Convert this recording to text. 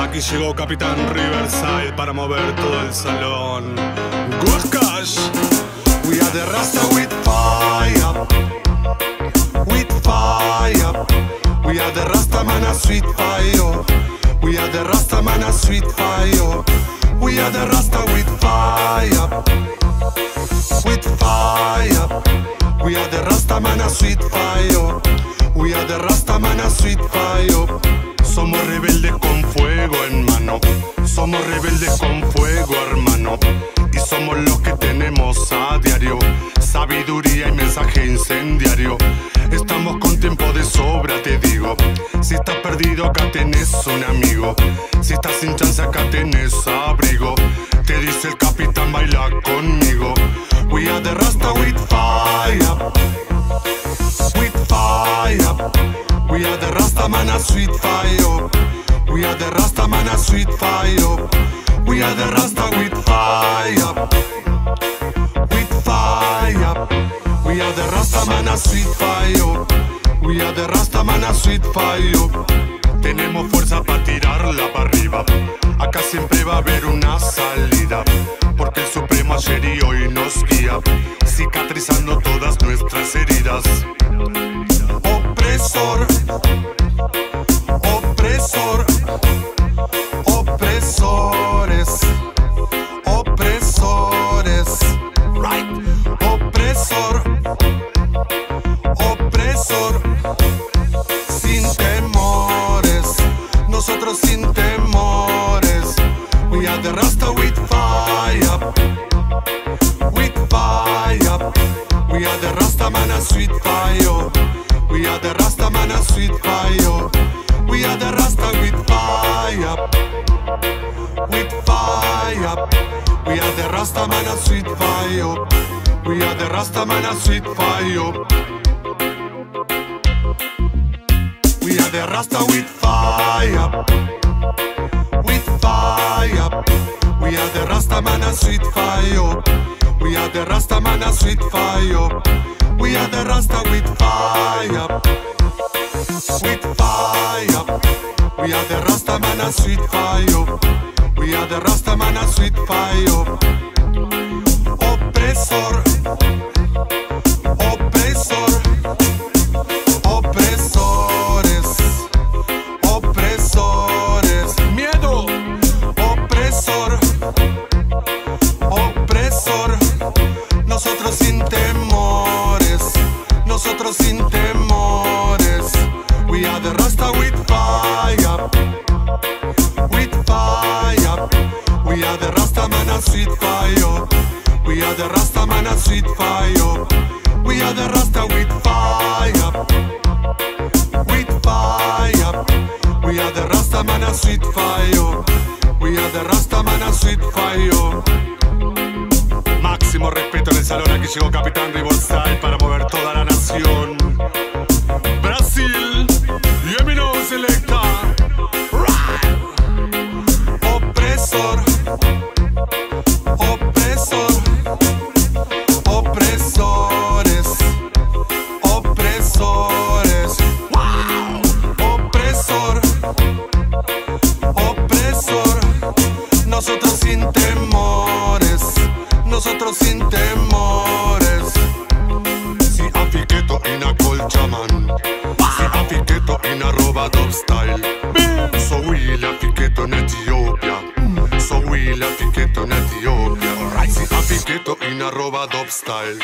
Aquí llegó Capitán Riverside para mover todo el salón. Good cash. We are the Rasta with fire. With fire. We are the Rasta man sweet fire. We are the Rasta man sweet fire. We are the Rasta with fire. With fire. We are the Rasta man sweet fire. We are the Rasta man a sweet fire. Somos rebeldes con fuego en mano. Somos rebeldes con fuego, hermano. Y somos los que tenemos a diario sabiduría y mensaje incendiario. Estamos con tiempo de sobra, te digo. Si estás perdido, acá tenés un amigo. Si estás sin chance, acá tenés abrigo. Te dice el capitán, baila conmigo. We are the a sweet fire. We are the Rasta man a sweet fire. We are the Rasta with fire. With fire. We are the Rasta man a sweet fire. We are the Rasta man a sweet fire. Tenemos fuerza para tirarla para arriba. Acá siempre va a haber una salida. Porque el Supremo ayer y hoy nos guía. Cicatrizando todas nuestras heridas. Fire. We are the Rasta man a sweet fire. We are the Rasta man a sweet fire. We are the Rasta with fire. With fire. We are the Rasta man a sweet fire. We are the Rasta man a sweet fire. We are the Rasta with fire. With fire. We are the Rasta man a sweet fire. We are the Rasta man a sweet fire. We are the Rasta with fire. With fire. We are the Rasta man a sweet fire. We are the Rasta man a sweet fire. Oppressor. Opresor. Rasta with fire. With fire. We are the Rasta man a sweet fire. We are the Rasta man a sweet fire. We are the Rasta with fire. With fire. We are the Rasta man a sweet fire. We are the Rasta man a sweet fire. Máximo respeto en el salón, aquí llegó Capitán Riverside para mover toda la nación. Nosotros sin temores, nosotros sin temores. Si a culture man, si afiketo in a robot of style. So we in Ethiopia, so we in Ethiopia. Si a robot of style.